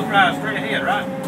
log drive straight ahead, right?